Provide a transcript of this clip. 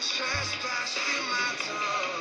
Trespassing my door.